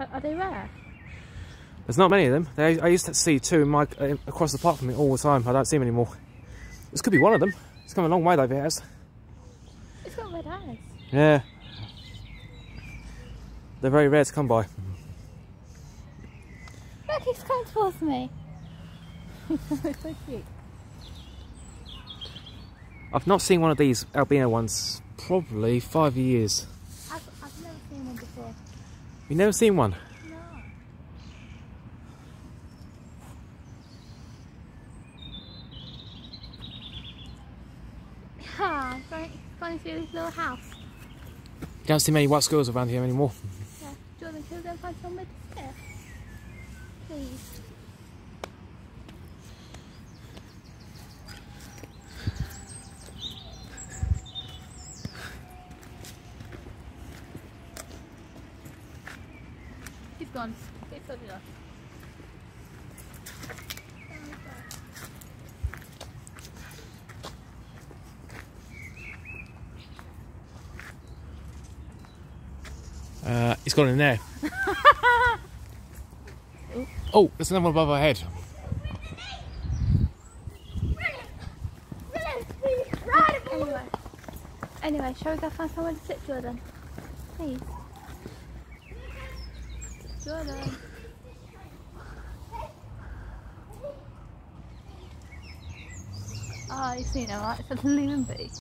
Are, they rare? There's not many of them. They, I used to see two in my, uh, across the park from me all the time. I don't see them anymore. This could be one of them. It's come a long way though, it has. It's got red eyes. Yeah. They're very rare to come by. Look, he's coming towards me. He's so cute. I've not seen one of these albino ones probably five years. I've, I've never seen one before. You've never seen one? No. Ah, going, going through this little house. You don't see many white squirrels around here anymore. Yeah. Jordan, can we go and find somewhere to? Please. He's gone. He's sorted off. Uh, it's gone in there. oh, there's another one above our head. Anyway, anyway, shall we go find somewhere to sit, Jordan? Please. Jordan. Ah, oh, you've seen it, right? It's a lemon bee.